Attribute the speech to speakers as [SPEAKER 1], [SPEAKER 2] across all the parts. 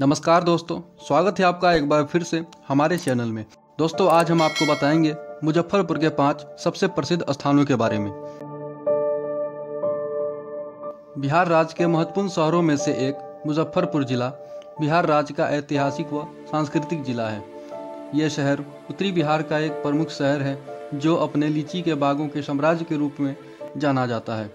[SPEAKER 1] नमस्कार दोस्तों, स्वागत है आपका एक बार फिर से हमारे चैनल में। दोस्तों, आज हम आपको बताएँगे मुजफ्फरपुर के पाँच सबसे प्रसिद्ध स्थानों के बारे में। बिहार राज्य के महत्वपूर्ण शहरों में से एक मुजफ्फरपुर जिला बिहार राज्य का ऐतिहासिक व सांस्कृतिक जिला है। यह शहर उत्तरी बिहार का एक प्रमुख शहर है, जो अपने लीची के बागों के साम्राज्य के रूप में जाना जाता है,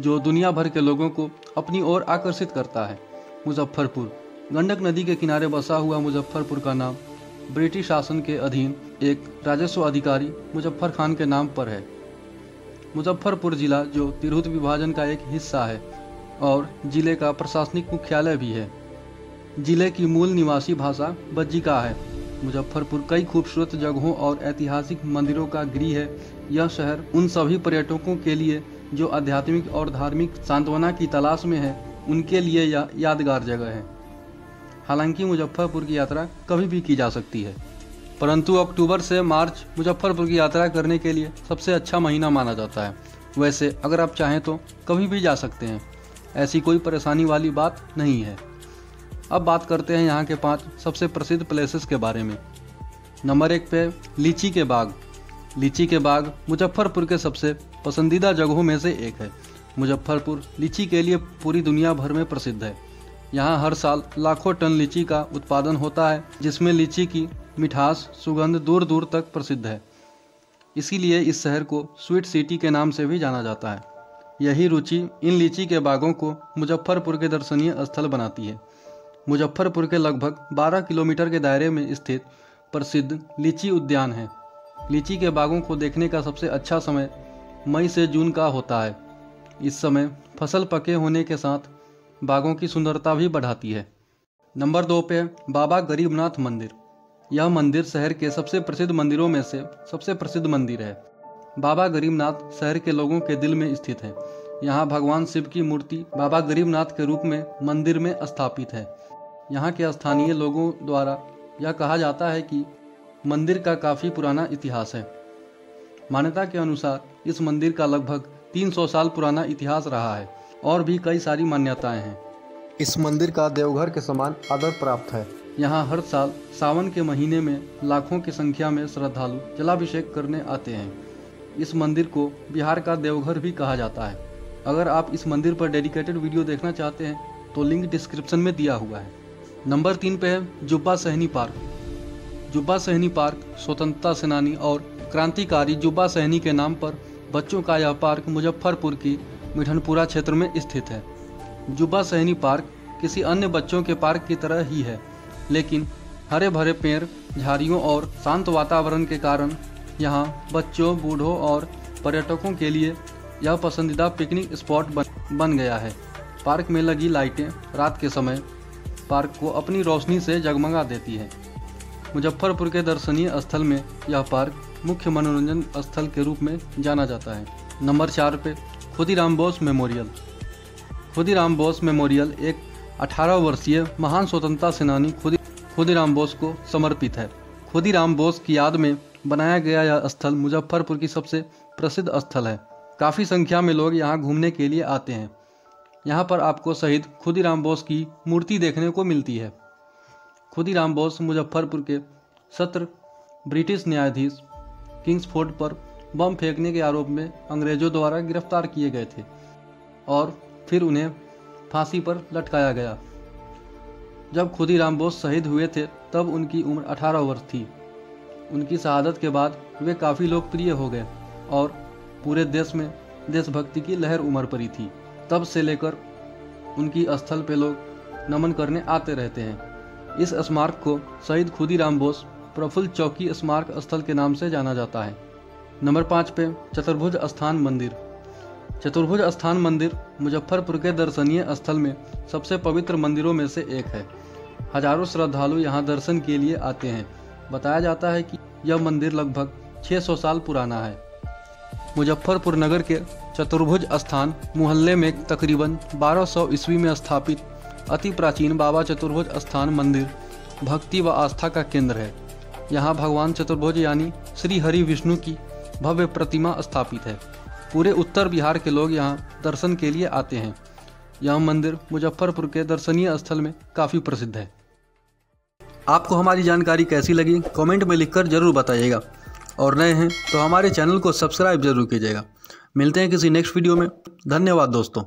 [SPEAKER 1] जो दुनिया भर के लोगों को अपनी ओर आकर्षित करता है। मुजफ्फरपुर गंडक नदी के किनारे बसा हुआ मुजफ्फरपुर का नाम ब्रिटिश शासन के अधीन एक राजस्व अधिकारी मुजफ्फर खान के नाम पर है। मुजफ्फरपुर जिला जो तिरहुत विभाजन का एक हिस्सा है और ज़िले का प्रशासनिक मुख्यालय भी है। ज़िले की मूल निवासी भाषा बज्जिका है। मुजफ्फरपुर कई खूबसूरत जगहों और ऐतिहासिक मंदिरों का गृह है। यह शहर उन सभी पर्यटकों के लिए जो आध्यात्मिक और धार्मिक सांत्वना की तलाश में है, उनके लिए यह यादगार जगह है। हालाँकि मुजफ्फरपुर की यात्रा कभी भी की जा सकती है। परंतु अक्टूबर से मार्च मुजफ्फरपुर की यात्रा करने के लिए सबसे अच्छा महीना माना जाता है। वैसे अगर आप चाहें तो कभी भी जा सकते हैं। ऐसी कोई परेशानी वाली बात नहीं है। अब बात करते हैं यहाँ के पाँच सबसे प्रसिद्ध प्लेसेस के बारे में। नंबर एक पे लीची के बाग। लीची के बाग मुजफ्फरपुर के सबसे पसंदीदा जगहों में से एक है। मुजफ्फरपुर लीची के लिए पूरी दुनिया भर में प्रसिद्ध है। यहाँ हर साल लाखों टन लीची का उत्पादन होता है, जिसमें लीची की मिठास सुगंध दूर दूर तक प्रसिद्ध है। इसीलिए इस शहर को स्वीट सिटी के नाम से भी जाना जाता है। यही रुचि इन लीची के बागों को मुजफ्फरपुर के दर्शनीय स्थल बनाती है। मुजफ्फरपुर के लगभग 12 किलोमीटर के दायरे में स्थित प्रसिद्ध लीची उद्यान है। लीची के बागों को देखने का सबसे अच्छा समय मई से जून का होता है। इस समय फ़सल पके होने के साथ बागों की सुंदरता भी बढ़ाती है। नंबर दो पे बाबा गरीबनाथ मंदिर। यह मंदिर शहर के सबसे प्रसिद्ध मंदिरों में से सबसे प्रसिद्ध मंदिर है। बाबा गरीबनाथ शहर के लोगों के दिल में स्थित है। यहाँ भगवान शिव की मूर्ति बाबा गरीबनाथ के रूप में मंदिर में स्थापित है। यहाँ के स्थानीय लोगों द्वारा यह कहा जाता है कि मंदिर का काफ़ी पुराना इतिहास है। मान्यता के अनुसार इस मंदिर का लगभग 300 साल पुराना इतिहास रहा है। और भी कई सारी मान्यताएँ हैं। इस मंदिर का देवघर के समान आदर प्राप्त है। यहाँ हर साल सावन के महीने में लाखों की संख्या में श्रद्धालु जलाभिषेक करने आते हैं। इस मंदिर को बिहार का देवघर भी कहा जाता है। अगर आप इस मंदिर पर डेडिकेटेड वीडियो देखना चाहते हैं तो लिंक डिस्क्रिप्शन में दिया हुआ है। नंबर तीन पे है जुब्बा सहनी पार्क। जुब्बा सहनी पार्क स्वतंत्रता सेनानी और क्रांतिकारी जुब्बा सहनी के नाम पर बच्चों का यह पार्क मुजफ्फरपुर की मिठनपुरा क्षेत्र में स्थित है। जुब्बा सहनी पार्क किसी अन्य बच्चों के पार्क की तरह ही है लेकिन हरे भरे पेड़ झाड़ियों और शांत वातावरण के कारण यहाँ बच्चों बूढ़ों और पर्यटकों के लिए यह पसंदीदा पिकनिक स्पॉट बन, बन गया है। पार्क में लगी लाइटें रात के समय पार्क को अपनी रोशनी से जगमगा देती है। मुजफ्फरपुर के दर्शनीय स्थल में यह पार्क मुख्य मनोरंजन स्थल के रूप में जाना जाता है। नंबर चार पे खुदीराम बोस मेमोरियल। खुदीराम बोस मेमोरियल एक 18 वर्षीय महान स्वतंत्रता सेनानी खुदी खुदीराम बोस को समर्पित है। खुदीराम बोस की याद में बनाया गया यह स्थल मुजफ्फरपुर की सबसे प्रसिद्ध स्थल है। काफ़ी संख्या में लोग यहाँ घूमने के लिए आते हैं। यहाँ पर आपको शहीद खुदीराम बोस की मूर्ति देखने को मिलती है। खुदीराम बोस मुजफ्फरपुर के सत्र ब्रिटिश न्यायाधीश किंग्सफोर्ड पर बम फेंकने के आरोप में अंग्रेज़ों द्वारा गिरफ़्तार किए गए थे और फिर उन्हें फांसी पर लटकाया गया। जब खुदीराम बोस शहीद हुए थे, तब उनकी उम्र 18 वर्ष थी। उनकी शहादत के बाद वे काफ़ी लोकप्रिय हो गए और पूरे देश में देशभक्ति की लहर उमड़ पड़ी थी। तब से लेकर उनकी स्थल पे लोग नमन करने आते रहते हैं। इस स्मारक को शहीद खुदीराम बोस प्रफुल्ल चौकी स्मारक स्थल के नाम से जाना जाता है। नंबर पाँच पे चतुर्भुज स्थान मंदिर। चतुर्भुज स्थान मंदिर मुजफ्फरपुर के दर्शनीय स्थल में सबसे पवित्र मंदिरों में से एक है। हज़ारों श्रद्धालु यहाँ दर्शन के लिए आते हैं। बताया जाता है कि यह मंदिर लगभग 600 साल पुराना है। मुजफ्फरपुर नगर के चतुर्भुज स्थान मोहल्ले में तकरीबन 1200 ईस्वी में स्थापित अति प्राचीन बाबा चतुर्भुज स्थान मंदिर भक्ति व आस्था का केंद्र है। यहाँ भगवान चतुर्भुज यानी श्री हरि विष्णु की भव्य प्रतिमा स्थापित है। पूरे उत्तर बिहार के लोग यहाँ दर्शन के लिए आते हैं। यह मंदिर मुजफ्फरपुर के दर्शनीय स्थल में काफ़ी प्रसिद्ध है। आपको हमारी जानकारी कैसी लगी, कमेंट में लिखकर ज़रूर बताइएगा। और नए हैं तो हमारे चैनल को सब्सक्राइब ज़रूर कीजिएगा। मिलते हैं किसी नेक्स्ट वीडियो में। धन्यवाद दोस्तों।